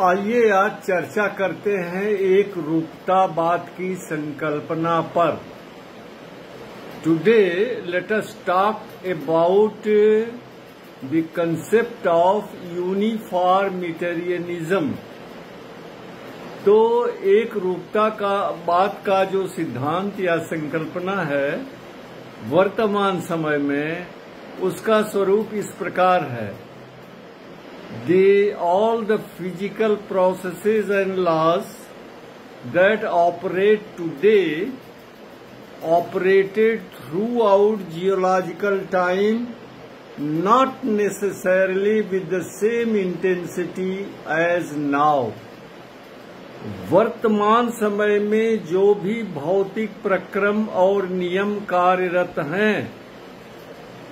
आइए आज चर्चा करते हैं एक रूपतावाद की संकल्पना पर। Today let us talk about the concept of uniformitarianism तो एक रूपता का, बात का जो सिद्धांत या संकल्पना है, वर्तमान समय में, उसका स्वरूप इस प्रकार है। The all the physical processes and laws that operate today operated throughout geological time not necessarily with the same intensity as now वर्तमान समय में जो भी भौतिक प्रक्रम और नियम कार्यरत हैं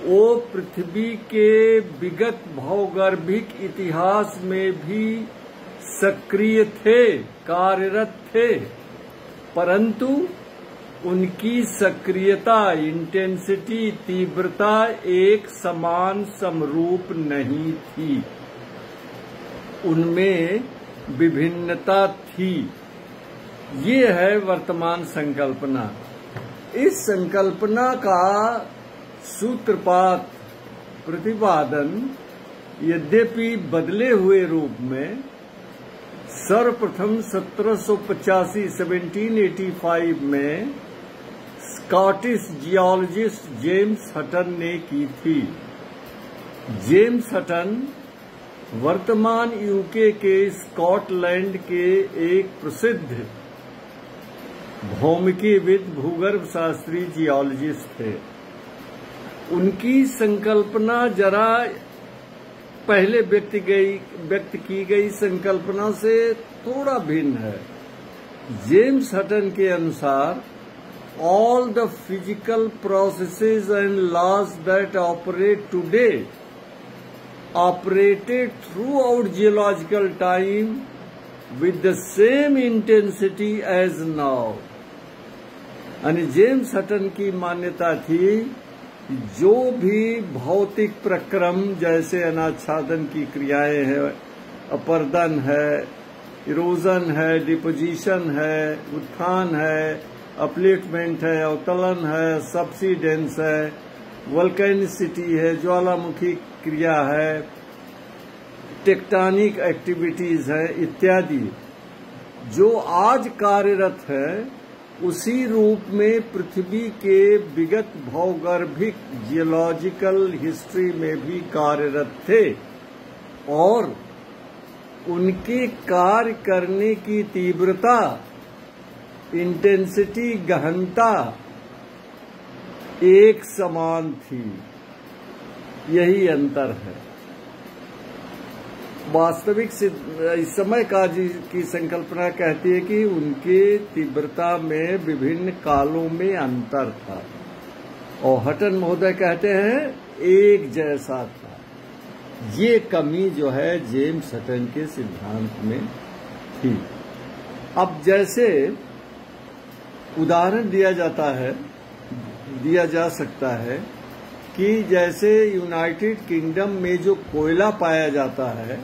वो पृथ्वी के विगत भौगर्भिक इतिहास में भी सक्रिय थे, कार्यरत थे, परंतु उनकी सक्रियता इंटेंसिटी तीव्रता एक समान समरूप नहीं थी। उनमें विभिन्नता थी। ये है वर्तमान संकल्पना। इस संकल्पना का सूत्रपात प्रतिपादन यद्यपि बदले हुए रूप में सर्वप्रथम 1785 1785 में स्कॉटिश जियोलॉजिस्ट जेम्स हटन ने की थी। जेम्स हटन वर्तमान यूके के स्कॉटलैंड के एक प्रसिद्ध भौमिकीविद भूगर्भ शास्त्री जियोलॉजिस्ट थे। उनकी संकल्पना जरा पहले व्यक्त गई, व्यक्त की गई संकल्पना से थोड़ा भिन्न है। जेम्स हटन के अनुसार all the physical processes and laws that operate today operated throughout geological time with the same intensity as now यानी जेम्स हटन की मान्यता थी जो भी भौतिक प्रक्रम जैसे अनाच्छादन की क्रियाएँ हैं, अपर्दन है इरोजन है डिपोजिशन है, उत्थान है अपलिफ्टमेंट है, अवतलन है सब्सिडेंस है वल्केनिसिटी है, ज्वालामुखी क्रिया है टेक्टोनिक एक्टिविटीज़ है, इत्यादि। जो आज कार्यरत है उसी रूप में पृथ्वी के विगत भौगर्भिक जियोलॉजिकल हिस्ट्री में भी कार्यरत थे और उनके कार्य करने की तीव्रता इंटेंसिटी गहनता एक समान थी। यही अंतर है। वास्तविक इस समय का की संकल्पना कहती है कि उनके तीव्रता में विभिन्न कालों में अंतर था। और हटन महोदय कहते हैं, एक जैसा था। ये कमी जो है जेम्स हटन के सिद्धांत में थी। अब जैसे उदाहरण दिया जाता है, दिया जा सकता है कि जैसे यूनाइटेड किंगडम में जो कोयला पाया जाता है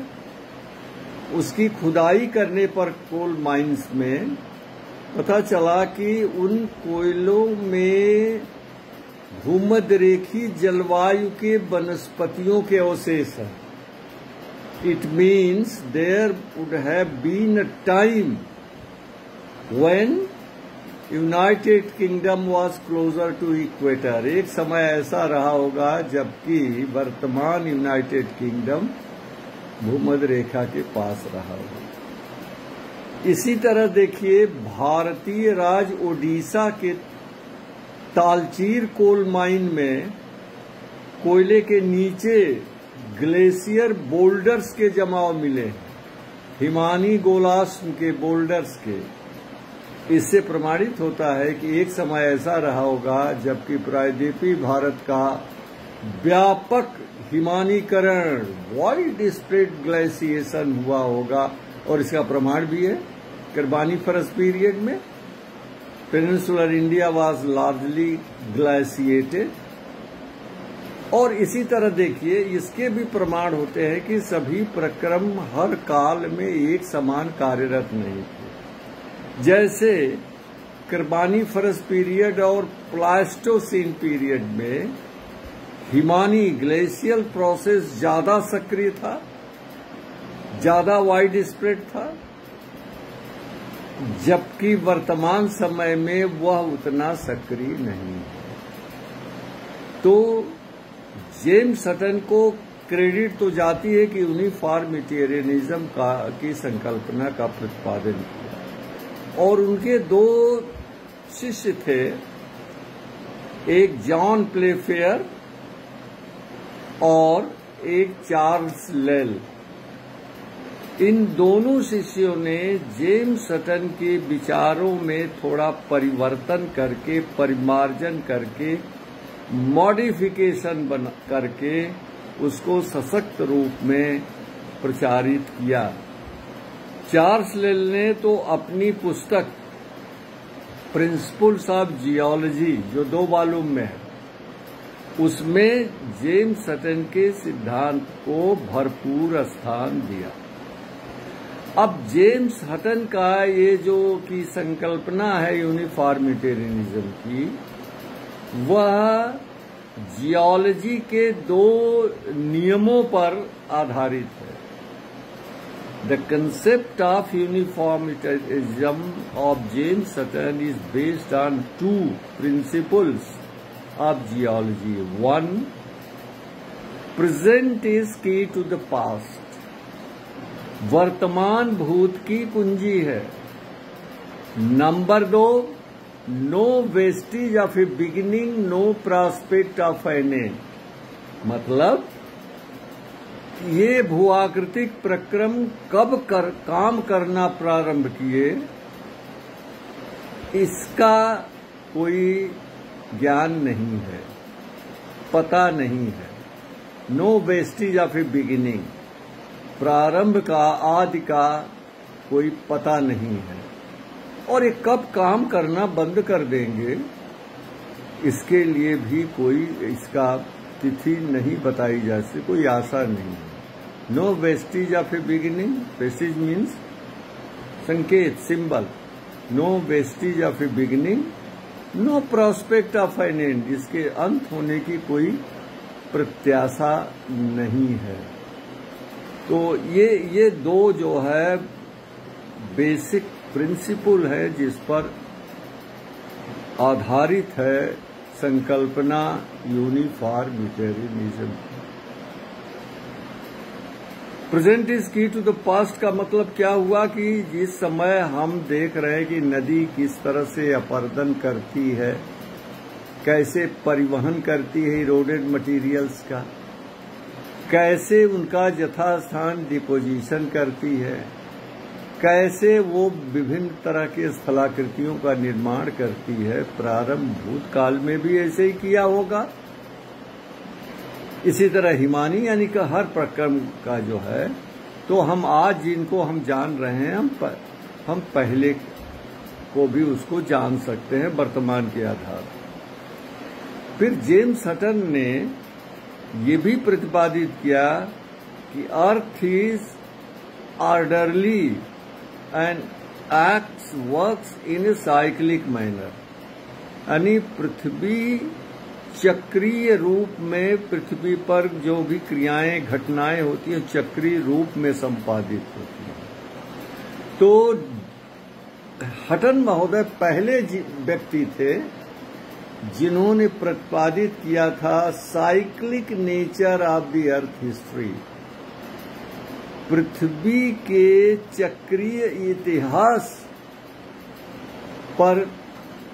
उसकी खुदाई करने पर कोल माइंस में पता चला कि उन कोयलों में भूमध्य रेखी जलवायु के वनस्पतियों के अवशेष हैं। It means there would have been a time when United Kingdom was closer to equator एक समय ऐसा रहा होगा जबकि वर्तमान यूनाइटेड किंगडम भूमध्य रेखा के पास रहा होगा इसी तरह देखिए, भारतीय राज ओडिशा के तालचीर कोल माइन में, कोयले के नीचे ग्लेशियर बोल्डर्स के जमाव मिले हिमानी गोलाश्म के बोल्डर्स के। इससे प्रमाणित होता है कि एक समय ऐसा रहा होगा जबकि प्रायद्वीपी भारत का व्यापक हिमानीकरण वाइड स्प्रेड ग्लेशिएशन हुआ होगा, और इसका प्रमाण भी है करबानी फरस पीरियड में peninsular India was largely glaciated और इसी तरह देखिए, इसके भी प्रमाण होते हैं कि सभी प्रक्रम हर काल में एक समान कार्यरत नहीं थे। जैसे कर्बानी फरस पीरियड और प्लास्टोसिन पीरियड में हिमानी ग्लेशियल प्रोसेस ज़्यादा सक्रिय था, ज़्यादा वाइड स्प्रेड था, जबकि वर्तमान समय में वह उतना सक्रिय नहीं है। तो जेम्स सटन को क्रेडिट तो जाती है कि यूनिफॉर्मिटेरियनिज्म का, की संकल्पना का प्रतिपादन किया। और उनके दो शिष्य थे, एक जॉन प्लेफेयर और एक चार्ल्स लेल। इन दोनों शिष्यों ने जेम्स सटन के विचारों में थोड़ा परिवर्तन करके, परिमार्जन करके, मॉडिफिकेशन बना करके उसको सशक्त रूप में प्रचारित किया। चार्ल्स लेल ने तो अपनी पुस्तक प्रिंसिपल्स ऑफ़ जियोलॉजी, जो दो वॉल्यूम में है उसमें जेम्स सटन के सिद्धांत को भरपूर स्थान दिया। अब जेम्स हटन का ये जो की संकल्पना है यूनिफॉर्मिटेरियनिज्म की, वह जियोलॉजी के दो नियमों पर आधारित है। The concept of uniformitarianism of James Sutton is based on two principles of geology one present is key to the past वर्तमान भूत की कुंजी है। नंबर दो no vestiges of a beginning no prospect of an end मतलब ये भूआकृतिक प्रक्रम कब कर, काम करना प्रारंभ किए? इसका कोई ज्ञान नहीं है, पता नहीं है। No vestiges of a beginning प्रारंभ का, आदि का कोई पता नहीं है। और ये कब काम करना बंद कर देंगे, इसके लिए भी कोई इसका तिथि नहीं बताई जा सकती, कोई आशा नहीं है। No vestiges of a beginning vestiges means संकेत symbol no vestiges of a beginning no prospect of an end इसके अंत होने की कोई प्रत्याशा नहीं है। तो ये ये दो जो है बेसिक प्रिंसिपल है जिस पर आधारित है संकल्पना uniformitarianism present is key to the past का मतलब क्या हुआ कि जिस समय हम देख रहे हैं कि नदी किस तरह से अपर्दन करती है, कैसे परिवहन करती है इरोडेड मटेरियल्स का, कैसे उनका यथास्थान डिपोजिशन करती है, कैसे वो विभिन्न तरह के स्थलाकृतियों का निर्माण करती है, प्रारंभ भूतकाल में भी ऐसे ही किया होगा। इसी तरह हिमानी यानी कि हर प्रक्रम का जो है तो हम आज जिनको हम जान रहे हैं हम प, हम पहले को भी उसको जान सकते हैं वर्तमान के आधार। फिर जेम्स हटन ने ये भी प्रतिपादित किया कि earth is orderly and acts works in a cyclic manner यानी पृथ्वी चक्रीय रूप में पृथ्वी पर जो भी क्रियाएँ, घटनाएँ होती हैं, चक्रीय रूप में संपादित होती हैं। तो हटन महोदय पहले व्यक्ति थे, जिन्होंने प्रतिपादित किया था, cyclic nature of the earth history. पृथ्वी के चक्रीय इतिहास पर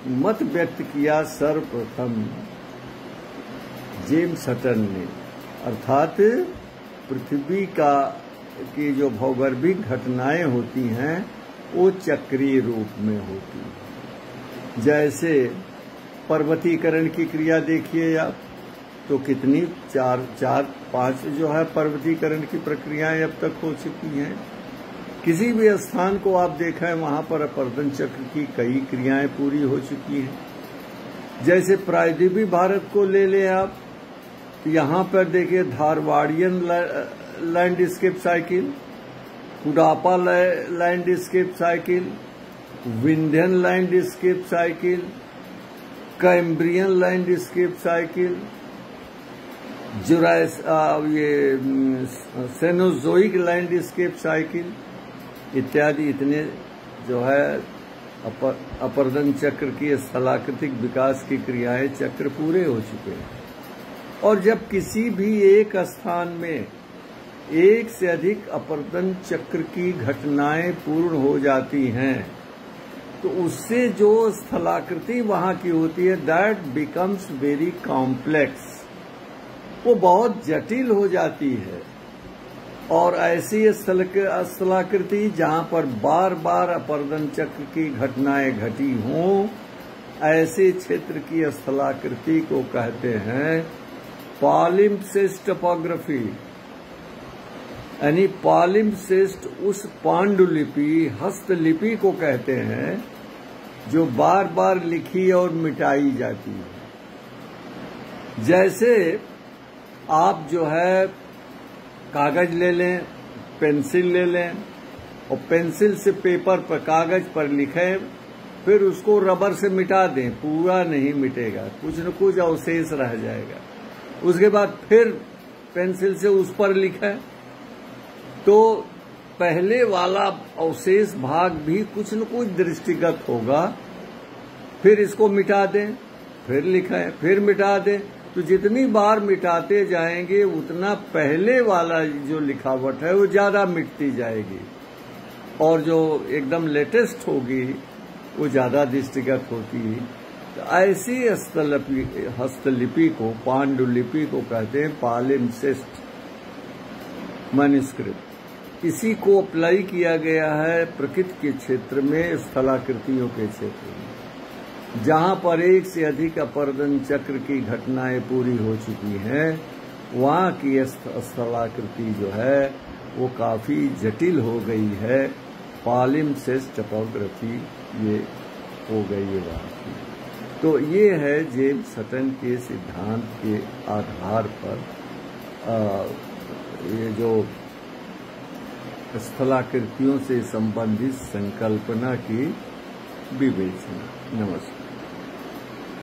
मत व्यक्त किया सर्वप्रथम। जेम्स हटन ने। अर्थात पृथ्वी का की जो भौगर्भिक घटनाएँ होती हैं, वो चक्रीय रूप में होती हैं। जैसे पर्वतीकरण की क्रिया देखिए आप तो कितनी चार चार, पाँच जो है पर्वतीकरण की प्रक्रियाएँ अब तक हो चुकी हैं। किसी भी स्थान को आप देखें, वहाँ पर अपर्दन चक्र की कई क्रियाएँ पूरी हो चुकी हैं। जैसे प्रायद्वीपी भारत को ले लें आप यहाँ पर देखिए Dharwarian landscape cycle Cuddapah landscape cycle Vindhyan landscape cycle Cambrian landscape cycle Jurassic ये सेनोजोइक लैंडस्केप साइकिल इत्यादि इतने जो है अपर, अपर्दन चक्र की स्थलाकृतिक विकास की क्रियाएँ चक्र पूरे हो चुके हैं। और जब किसी भी एक स्थान में एक से अधिक अपर्दन चक्र की घटनाएँ पूर्ण हो जाती हैं तो उससे जो स्थलाकृति वहाँ की होती है दैट बिकम्स वेरी कॉम्प्लेक्स वो बहुत जटिल हो जाती है। और ऐसी स्थलाकृति जहाँ पर बार बार अपर्दन चक्र की घटनाएँ घटी हों, ऐसे क्षेत्र की स्थलाकृति को कहते हैं पॉलिम्पसिस्ट टोपोग्राफी यानी पॉलिम्पसिस्ट उस पांडुलिपि, हस्तलिपि को कहते हैं, जो बार बार लिखी और मिटाई जाती है। जैसे आप जो है कागज़ ले लें, पेंसिल ले लें, और पेंसिल से पेपर पर कागज़ पर लिखें, फिर उसको रबर से मिटा दें, पूरा नहीं मिटेगा, कुछ न कुछ अवशेष रह जाएगा। उसके बाद फिर पेंसिल से उस पर लिखा तो पहले वाला अवशेष भाग भी कुछ न कुछ दृष्टिगत होगा। फिर इसको मिटा दें, फिर लिखें फिर मिटा दें। तो जितनी बार मिटाते जाएँगे, उतना पहले वाला जो लिखावट है, वो ज़्यादा मिटती जाएगी। और जो एकदम लेटेस्ट होगी, वो ज़्यादा दृष्टिगत होती है। तो ऐसी हस्तलिपि को, पांडुलिपि को कहते हैं पालिमसिस्ट मैन्यूस्क्रिप्ट इसी को अप्लाई किया गया है प्रकृति के क्षेत्र में, स्थलाकृतियों के क्षेत्र में। जहाँ पर एक से अधिक अपर्दन चक्र की घटनाएँ पूरी हो चुकी हैं, वहाँ की स्थलाकृति जो है, वो काफ़ी जटिल हो गई है। पालिम से टपोग्राफी ये हो गई है वहाँ की। तो ये है जेम सटन के सिद्धांत के आधार पर आ, ये जो स्थलाकृतियों से संबंधित संकल्पना की विवेचना। नमस्कार।